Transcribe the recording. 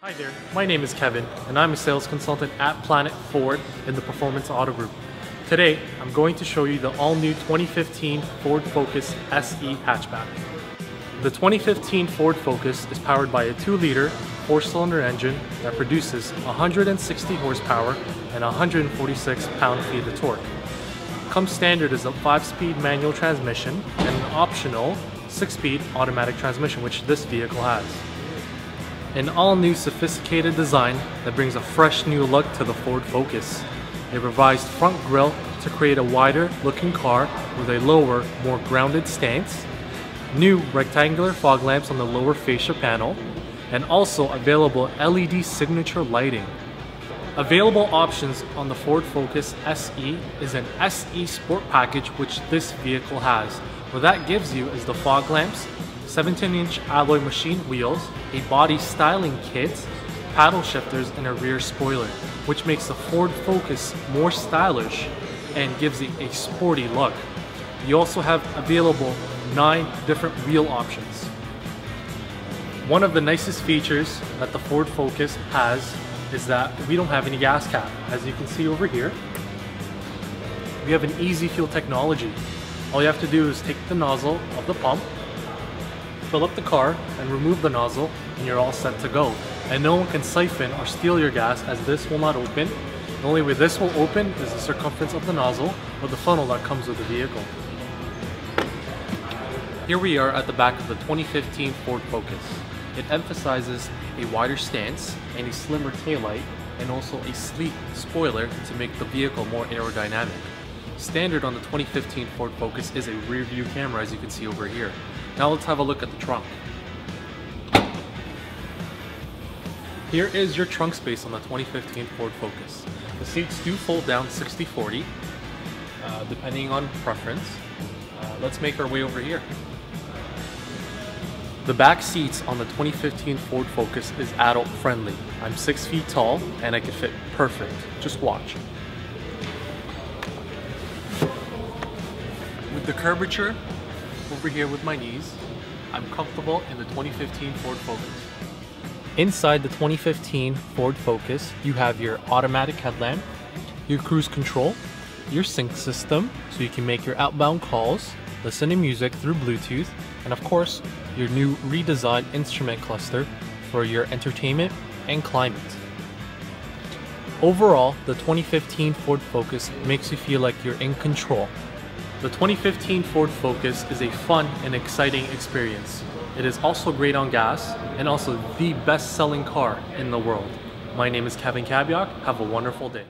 Hi there, my name is Kevin, and I'm a sales consultant at Planet Ford in the Performance Auto Group. Today, I'm going to show you the all-new 2015 Ford Focus SE hatchback. The 2015 Ford Focus is powered by a 2-liter, 4-cylinder engine that produces 160 horsepower and 146 pound-feet of torque. Comes standard is a 5-speed manual transmission and an optional 6-speed automatic transmission, which this vehicle has. An all-new sophisticated design that brings a fresh new look to the Ford Focus. A revised front grille to create a wider looking car with a lower, more grounded stance. New rectangular fog lamps on the lower fascia panel. And also available LED signature lighting. Available options on the Ford Focus SE is an SE Sport package which this vehicle has. What that gives you is the fog lamps, 17 inch alloy machine wheels, a body styling kit, paddle shifters, and a rear spoiler, which makes the Ford Focus more stylish and gives it a sporty look. You also have available 9 different wheel options. One of the nicest features that the Ford Focus has is that we don't have any gas cap. As you can see over here, we have an easy fuel technology. All you have to do is take the nozzle of the pump, fill up the car, and remove the nozzle, and you're all set to go. And no one can siphon or steal your gas as this will not open. The only way this will open is the circumference of the nozzle or the funnel that comes with the vehicle. Here we are at the back of the 2015 Ford Focus. It emphasizes a wider stance and a slimmer taillight and also a sleek spoiler to make the vehicle more aerodynamic. Standard on the 2015 Ford Focus is a rear view camera as you can see over here. Now let's have a look at the trunk. Here is your trunk space on the 2015 Ford Focus. The seats do fold down 60-40, uh, depending on preference. Uh, let's make our way over here. The back seats on the 2015 Ford Focus is adult friendly. I'm 6 feet tall and I can fit perfect. Just watch. The curvature over here with my knees, I'm comfortable in the 2015 Ford Focus. Inside the 2015 Ford Focus, you have your automatic headlamp, your cruise control, your sync system so you can make your outbound calls, listen to music through Bluetooth, and of course, your new redesigned instrument cluster for your entertainment and climate. Overall, the 2015 Ford Focus makes you feel like you're in control. The 2015 Ford Focus is a fun and exciting experience. It is also great on gas and also the best selling car in the world. My name is Kevin Kabiak. Have a wonderful day.